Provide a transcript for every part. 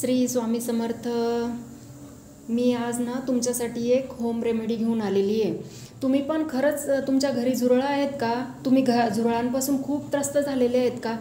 श्री स्वामी समर्थ मी आज ना तुमच्यासाठी एक होम रेमेडी घेऊन आलेली आहे. तुम्ही पण खरंच तुमच्या घरी झुरळं आहेत का? तुम्ही घ झुरळांपासून खूप त्रस्त झालेले आहेत का?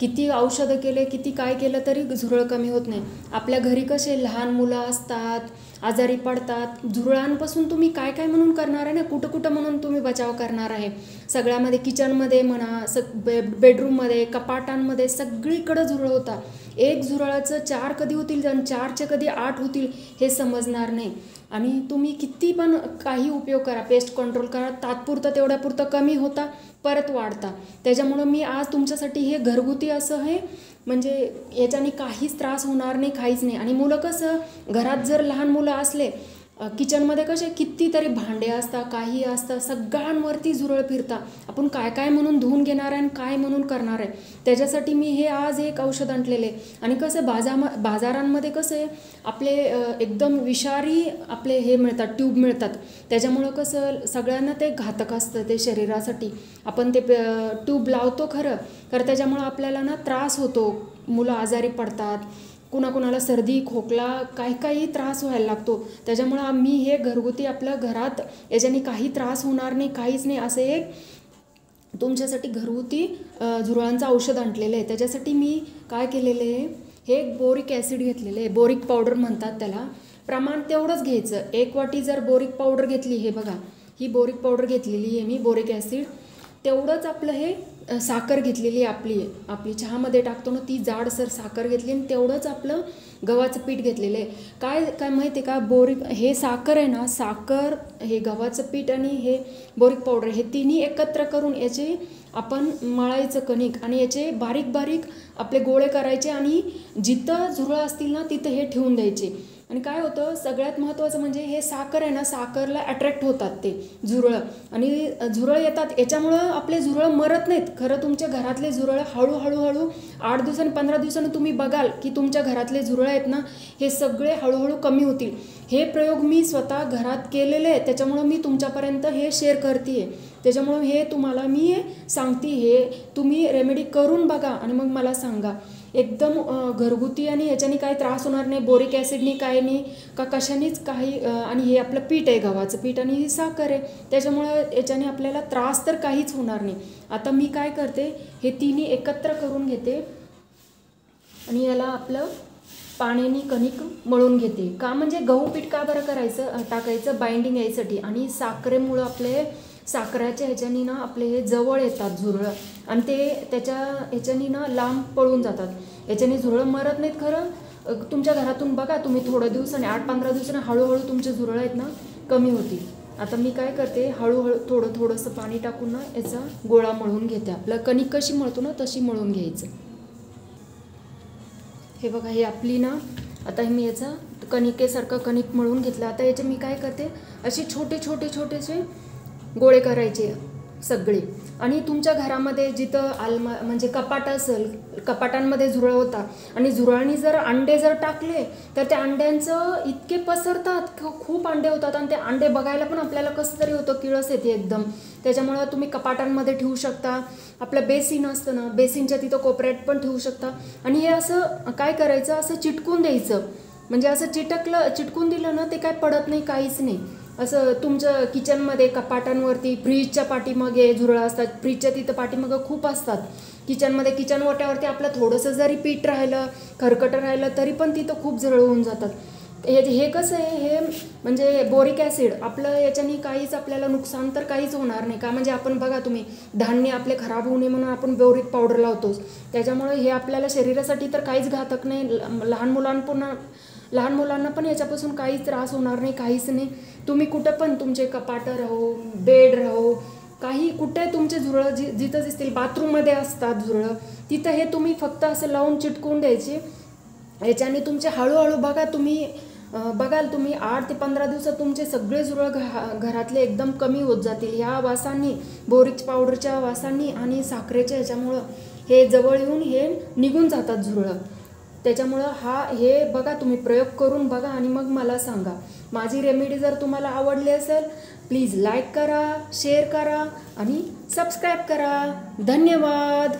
किती औषधं केले किती काय केलं तरी झुरळ कमी होत नाही. आपल्या घरी कसे लहान मुलं असतात आजारी पडतात झुरळांपासून तुम्ही काय काय म्हणून करणार आहे ना? कुठं कुठं म्हणून तुम्ही बचाव करणार आहे? सगळ्यामध्ये किचनमध्ये म्हणा स बे बेडरूममध्ये कपाटांमध्ये सगळीकडं झुरळ होता एक झुरळाचं चार कधी होतील आणि चारचे कधी आठ होतील हे समजणार नाही. आणि तुम्ही किती पण काही उपयोग करा पेस्ट कंट्रोल करा तात्पुरतं तेवढ्यापुरतं कमी होता परत वाढता. त्याच्यामुळं मी आज तुमच्यासाठी हे घरगुती असं हे म्हणजे याच्याने काहीच त्रास होणार नाही काहीच नाही. आणि मुलं कसं घरात जर लहान मुलं असले किचनमध्ये कसे कितीतरी भांडे असतात काही असतं सगळ्यांवरती झुरळ फिरता आपण काय काय म्हणून धुवून घेणार आहे आणि काय म्हणून करणार आहे? त्याच्यासाठी मी हे आज एक औषध आणलेले आणि कसं बाजाम बाजारांमध्ये कसं आहे आपले एकदम विषारी आपले हे मिळतात ट्यूब मिळतात. त्याच्यामुळं कसं सगळ्यांना ते घातक असतं ते शरीरासाठी. आपण ते ट्यूब लावतो खरं. तर त्याच्यामुळं आपल्याला ना त्रास होतो. मुलं आजारी पडतात. कुणाकुणाला सर्दी खोकला काही काही त्रास व्हायला लागतो. त्याच्यामुळं आम्ही हे घरगुती आपल्या घरात याच्याने काही त्रास होणार नाही काहीच नाही असे एक तुमच्यासाठी घरगुती झुरळांचं औषध आणलेलं आहे. त्याच्यासाठी मी काय केलेलं आहे हे एक बोरिक ॲसिड घेतलेलं आहे. बोरिक पावडर म्हणतात त्याला. प्रमाण तेवढंच घ्यायचं. एक वाटी जर बोरिक पावडर घेतली हे बघा. ही बोरिक पावडर घेतलेली आहे मी बोरिक ॲसिड. तेवढंच आपलं हे साखर घेतलेली आहे आपली. आपली चहामध्ये टाकतो ना ती जाडसर साखर घेतली आणि तेवढंच आपलं गव्हाचं पीठ घेतलेलं आहे. काय काय माहिती आहे का? बोरिक हे साखर आहे ना साखर हे गव्हाचं पीठ आणि हे बोरिक पावडर हे तिन्ही एकत्र करून याचे आपण मळायचं कणिक आणि याचे बारीक बारीक आपले गोळे करायचे आणि जिथं झुरळं असतील ना तिथं हे ठेवून द्यायचे. आणि काय होतं सगळ्यात महत्त्वाचं म्हणजे हे साखर आहे ना साखरला अट्रॅक्ट होतात ते झुरळं. आणि झुरळ येतात याच्यामुळं आपले झुरळं मरत नाहीत. खरं तुमच्या घरातले झुरळ हळूहळू हळू आठ दिवसांनी पंधरा दिवसांनी तुम्ही बघाल की तुमच्या घरातले झुरळ आहेत ना हे सगळे हळूहळू कमी होतील. हे प्रयोग मी स्वतः घरात केलेले आहे त्याच्यामुळं मी तुमच्यापर्यंत हे शेअर करते आहे त्याच्यामुळं हे तुम्हाला मी सांगते हे तुम्ही रेमेडी करून बघा आणि मग मला सांगा. एकदम घरगुती आणि याच्याने काही त्रास होणार नाही बोरिक ॲसिडनी काय नाही का कशानेच काही आणि हे आपलं पीठ आहे गव्हाचं पीठ आणि हे साखर आहे. त्याच्यामुळं याच्याने आपल्याला त्रास तर काहीच होणार नाही. आता मी काय करते हे तिन्ही एकत्र करून घेते आणि याला आपलं पाण्याने कणिक मळून घेते. का म्हणजे गहू पीठ का बरं करायचं टाकायचं बाइंडिंग यायसाठी आणि साखरेमुळं आपले साखराच्या ह्याच्यानी ना आपले हे जवळ येतात झुरळं. आणि ते त्याच्या ह्याच्यानी ना लांब पळून जातात. याच्याने झुरळं मरत नाहीत खरं. तुमच्या घरातून बघा तुम्ही थोड्या दिवसाने आठ पंधरा दिवसाने हळूहळू तुमचे झुरळं आहेत ना कमी होतील. आता मी काय करते हळूहळू थोडं थोडंसं पाणी टाकून ना याचा गोळा मळून घेते. आपलं कणिक कशी मळतो ना तशी मळून घ्यायचं. हे बघा हे आपली ना आता हे मी याचा कणिकेसारखं कणिक मळून घेतलं. आता याचे मी काय करते असे छोटे छोटे छोटेसे गोळे करायचे सगळे. आणि तुमच्या घरामध्ये जिथं आलमा म्हणजे कपाट असेल कपाटांमध्ये झुरळ होता आणि झुरळांनी जर अंडे जर टाकले तर त्या अंड्यांचं इतके पसरतात खूप अंडे होतात आणि ते अंडे बघायला पण आपल्याला कसं तरी होतं किळस येते एकदम. त्याच्यामुळं तुम्ही कपाटांमध्ये ठेवू शकता. आपलं बेसिन असतं ना बेसिनच्या तिथं कोपऱ्यात पण ठेवू शकता. आणि हे असं काय करायचं असं चिटकून द्यायचं. म्हणजे असं चिटकलं चिटकून दिलं ना ते काय पडत नाही काहीच नाही. असं तुमच्या किचनमध्ये कपाटांवरती फ्रीजच्या पाठीमागे झुरळं असतात फ्रीजच्या तिथं पाठीमागं खूप असतात. किचनमध्ये किचन ओट्यावरती आपलं थोडंसं जरी पीठ राहिलं खरकटं राहिलं तरी पण तिथं खूप झुरळ होऊन जातात. हे हे कसं आहे हे म्हणजे बोरिक ॲसिड आपलं याच्याने काहीच आपल्याला नुकसान तर काहीच होणार नाही. का म्हणजे आपण बघा तुम्ही धान्य आपले खराब होऊ नये म्हणून आपण बोरिक पावडर लावतोच. त्याच्यामुळे हे आपल्याला शरीरासाठी तर काहीच घातक नाही. ल- लहान मुलांपुन्हा लहान मुलांना पण याच्यापासून काहीच त्रास होणार नाही काहीच नाही. तुम्ही कुठं पण तुमचे कपाटं राहो बेड राहो काही कुठे तुमचे झुरळं जि जिथं दिसतील बाथरूममध्ये असतात झुरळं तिथं हे तुम्ही फक्त असं लावून चिटकून द्यायचे. याच्याने तुमचे हळूहळू बघा तुम्ही बघाल तुम्ही आठ ते पंधरा दिवसात तुमचे सगळे झुरळ घा घरातले एकदम कमी होत जातील. ह्या वासांनी बोरिक्स पावडरच्या वासांनी आणि साखरेच्या ह्याच्यामुळं हे जवळ येऊन हे निघून जातात झुरळं. त्याच्यामुळं हा हे बघा तुम्ही प्रयोग करून बघा आणि मग मला सांगा. माझी रेमेडी जर तुम्हाला आवडली असेल प्लीज लाईक करा शेअर करा आणि सबस्क्राईब करा. धन्यवाद!